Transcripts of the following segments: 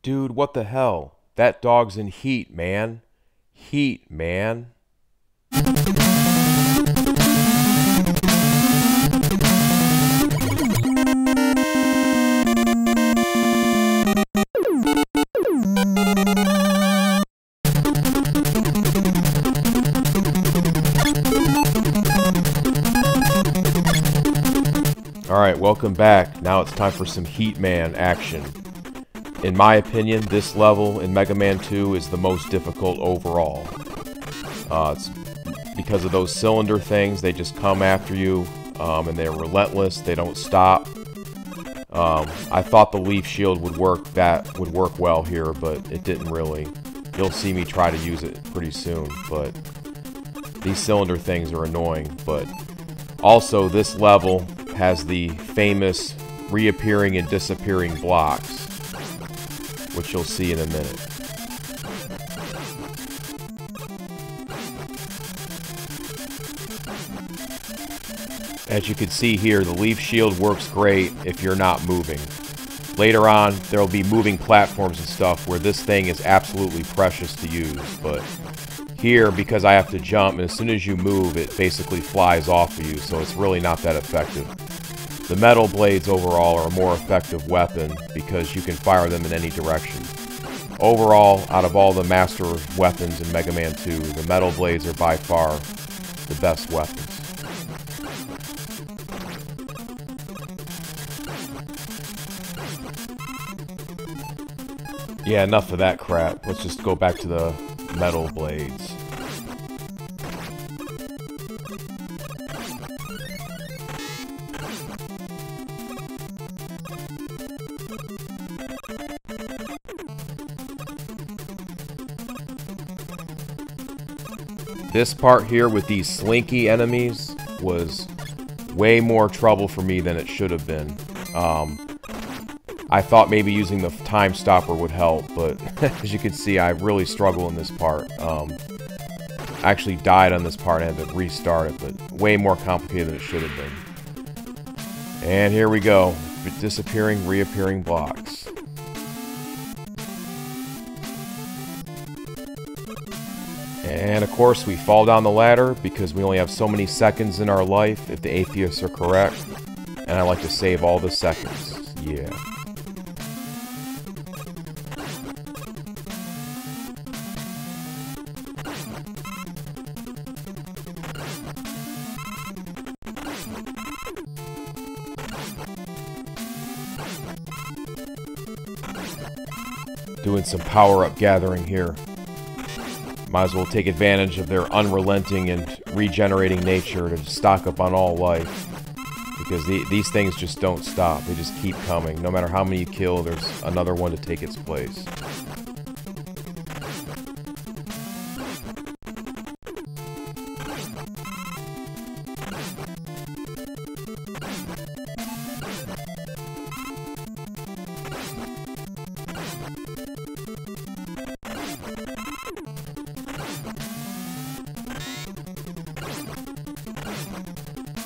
Dude, what the hell? That dog's in heat, man. Heat, man. Alright, welcome back. Now it's time for some Heat Man action. In my opinion, this level in Mega Man 2 is the most difficult overall. Uh, it's because of those cylinder things, they just come after you, um, and they're relentless, they don't stop. Um, I thought the Leaf Shield would work that would work well here, but it didn't really. You'll see me try to use it pretty soon, but these cylinder things are annoying, but also this level has the famous reappearing and disappearing blocks which you'll see in a minute. As you can see here, the leaf shield works great if you're not moving. Later on, there will be moving platforms and stuff where this thing is absolutely precious to use, but here, because I have to jump, and as soon as you move, it basically flies off of you, so it's really not that effective. The metal blades overall are a more effective weapon because you can fire them in any direction. Overall, out of all the master weapons in Mega Man 2, the metal blades are by far the best weapons. Yeah, enough of that crap. Let's just go back to the metal blades. This part here with these slinky enemies was way more trouble for me than it should have been. Um, I thought maybe using the time stopper would help, but as you can see, I really struggle in this part. Um, I actually died on this part and had to restart it, but way more complicated than it should have been. And here we go. Disappearing, reappearing blocks. And of course, we fall down the ladder because we only have so many seconds in our life if the atheists are correct. And I like to save all the seconds. Yeah. Doing some power-up gathering here. Might as well take advantage of their unrelenting and regenerating nature to stock up on all life. Because the, these things just don't stop. They just keep coming. No matter how many you kill, there's another one to take its place.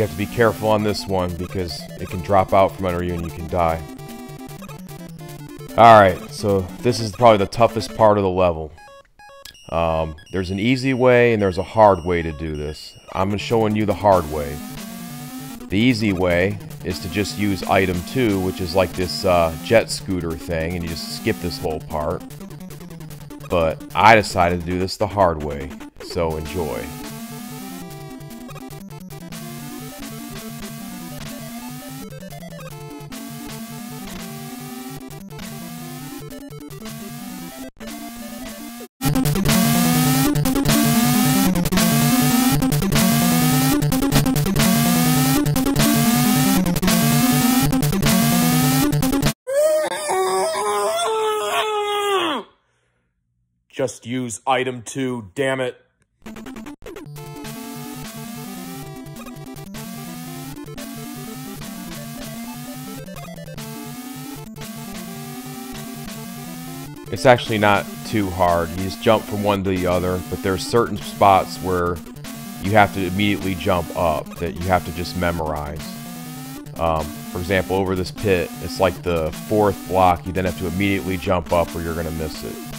You have to be careful on this one because it can drop out from under you and you can die. Alright, so this is probably the toughest part of the level. Um, there's an easy way and there's a hard way to do this. I'm showing you the hard way. The easy way is to just use item 2, which is like this uh, jet scooter thing, and you just skip this whole part. But I decided to do this the hard way, so enjoy. Just use item 2, damn it. It's actually not too hard. You just jump from one to the other, but there's certain spots where you have to immediately jump up that you have to just memorize. Um, for example, over this pit, it's like the fourth block. You then have to immediately jump up or you're going to miss it.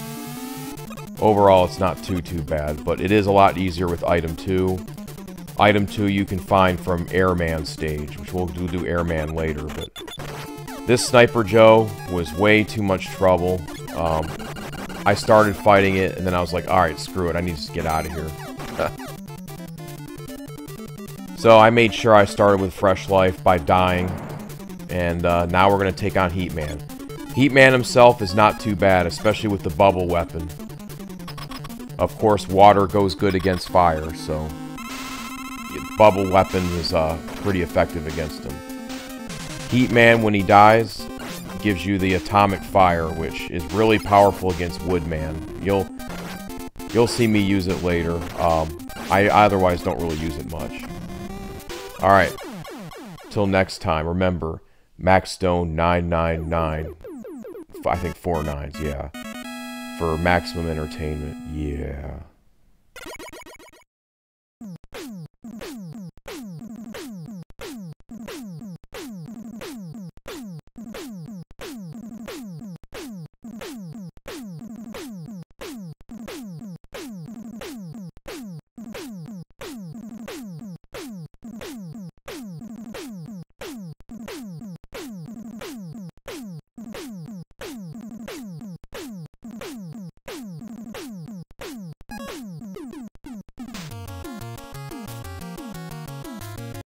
Overall, it's not too, too bad, but it is a lot easier with item 2. Item 2 you can find from Airman stage, which we'll do, do Airman later, but this Sniper Joe was way too much trouble. Um, I started fighting it, and then I was like, alright, screw it, I need to get out of here. so I made sure I started with Fresh Life by dying, and uh, now we're going to take on Heatman. Heatman himself is not too bad, especially with the bubble weapon. Of course, water goes good against fire, so bubble weapon is uh, pretty effective against him. Heat Man, when he dies, gives you the atomic fire, which is really powerful against Woodman. You'll you'll see me use it later. Um, I otherwise don't really use it much. All right. Till next time, remember Max Stone 999. I think four nines, yeah. For maximum entertainment, yeah.